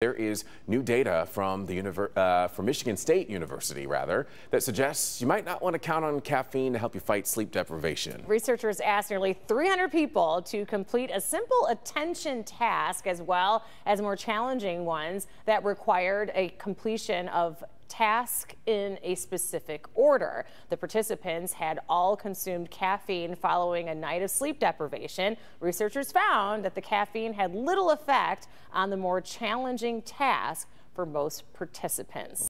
There is new data from the uh, from Michigan State University, rather, that suggests you might not want to count on caffeine to help you fight sleep deprivation. Researchers asked nearly 300 people to complete a simple attention task as well as more challenging ones that required a completion of task in a specific order. The participants had all consumed caffeine following a night of sleep deprivation. Researchers found that the caffeine had little effect on the more challenging task for most participants.